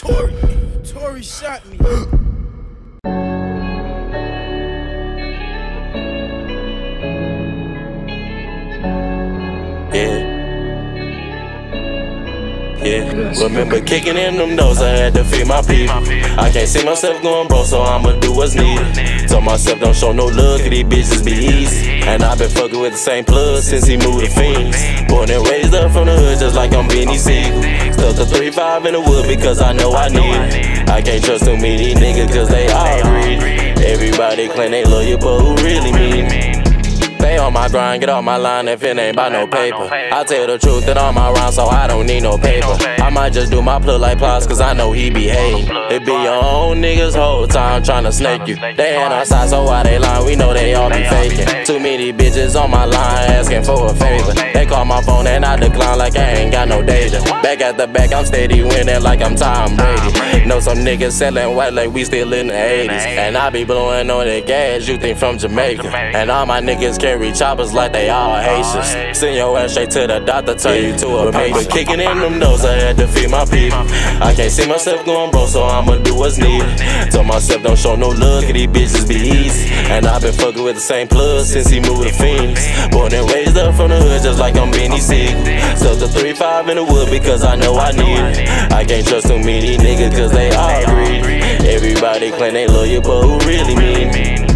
Torrey shot me. Yeah. Yeah, remember kicking in them doors, I had to feed my people. I can't see myself going broke, so I'ma do what's needed. Told myself don't show no love, these bitches be easy. And I've been fucking with the same plug since he moved to Phoenix. Born and raised up from the hood, just like I'm Benny Siegel. Stuck a 3-5 in the wood because I know I need it. I can't trust too many niggas, cause they all greedy. Everybody claim they love you, but who really mean it? Stay on my grind, get off my line if it ain't about no paper. I tell the truth that on my rhyme, so I don't need no paper. I might just do my plug like Plies, cause I know he be hating. It be your own niggas whole time trying to snake you. They ain't our side, so why they lying? We know they all be faking. Too many bitches on my line asking for a favor. They call my phone and I decline like I ain't got no Back at the back, I'm steady winning like I'm Tom Brady. Know some niggas selling white like we still in the 80s. And I be blowing on the gas, you think from Jamaica. And all my niggas carry choppers like they all Haitians. Send your ass straight to the doctor, turn you to a patient. Kicking in them doors, I had to feed my people. I can't see myself going broke, so I'ma do what's needed. Told myself don't show no love, cause these bitches be easy. And i been fucking with the same plug since he moved to Phoenix. Born and raised up from the hood, just like I'm Benny Siegel. Stuck the 3-5 in the wood because I know I need it. I can't trust too many niggas, cause they all greedy. Everybody claim they love you, but who really mean me?